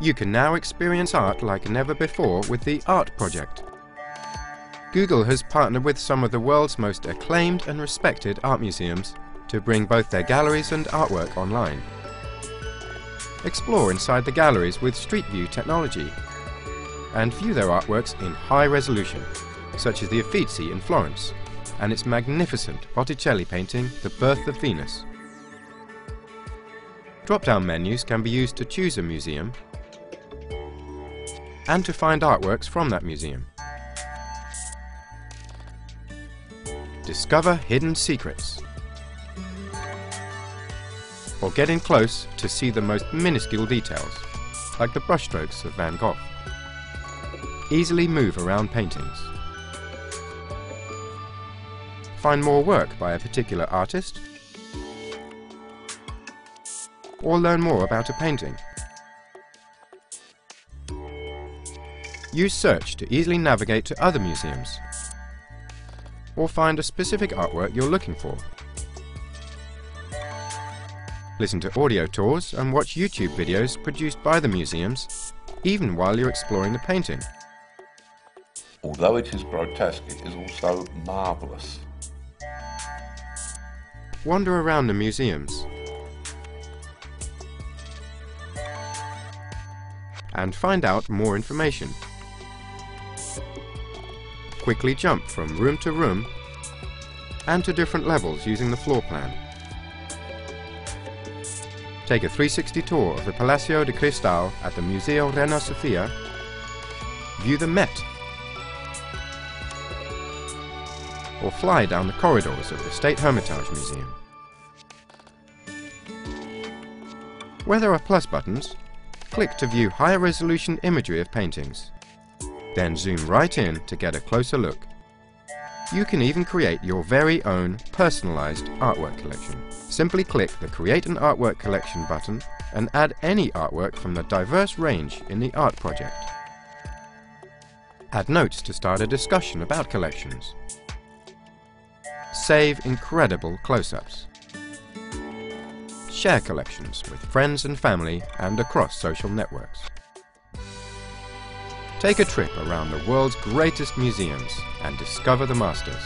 You can now experience art like never before with the Art Project. Google has partnered with some of the world's most acclaimed and respected art museums to bring both their galleries and artwork online. Explore inside the galleries with Street View technology and view their artworks in high resolution, such as the Uffizi in Florence and its magnificent Botticelli painting, The Birth of Venus. Drop-down menus can be used to choose a museum and to find artworks from that museum. Discover hidden secrets or get in close to see the most minuscule details, like the brushstrokes of Van Gogh. Easily move around paintings. Find more work by a particular artist, or learn more about a painting. Use search to easily navigate to other museums, or find a specific artwork you're looking for. Listen to audio tours and watch YouTube videos produced by the museums, even while you're exploring the painting. Although it is grotesque, it is also marvellous. Wander around the museums and find out more information. Quickly jump from room to room and to different levels using the floor plan. Take a 360 tour of the Palacio de Cristal at the Museo Reina Sofia. View the Met. Or fly down the corridors of the State Hermitage Museum. Where there are plus buttons, click to view higher resolution imagery of paintings. Then zoom right in to get a closer look. You can even create your very own personalized artwork collection. Simply click the Create an Artwork Collection button and add any artwork from the diverse range in the Art Project. Add notes to start a discussion about collections. Save incredible close-ups. Share collections with friends and family and across social networks. Take a trip around the world's greatest museums and discover the masters.